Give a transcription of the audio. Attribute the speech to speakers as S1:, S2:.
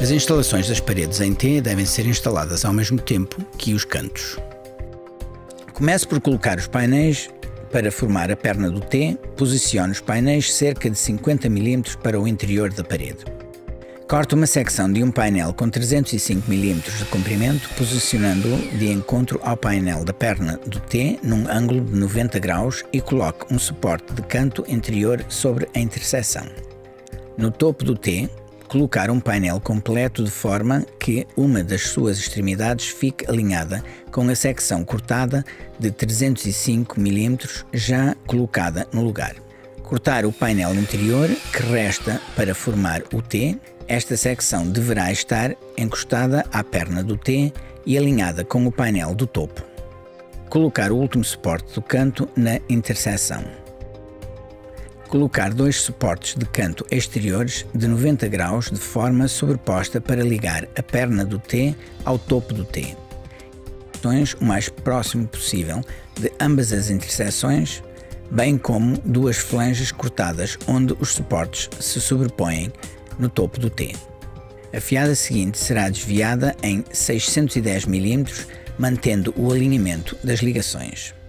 S1: As instalações das paredes em T devem ser instaladas ao mesmo tempo que os cantos. Comece por colocar os painéis para formar a perna do T, posicione os painéis cerca de 50 mm para o interior da parede. Corte uma secção de um painel com 305 mm de comprimento, posicionando-o de encontro ao painel da perna do T num ângulo de 90 graus e coloque um suporte de canto interior sobre a interseção. No topo do T, colocar um painel completo de forma que uma das suas extremidades fique alinhada com a secção cortada de 305 mm já colocada no lugar. Cortar o painel interior que resta para formar o T esta secção deverá estar encostada à perna do T e alinhada com o painel do topo. Colocar o último suporte do canto na interseção. Colocar dois suportes de canto exteriores de 90 graus de forma sobreposta para ligar a perna do T ao topo do T. O mais próximo possível de ambas as interseções, bem como duas flanges cortadas onde os suportes se sobrepõem no topo do T. A fiada seguinte será desviada em 610 mm, mantendo o alinhamento das ligações.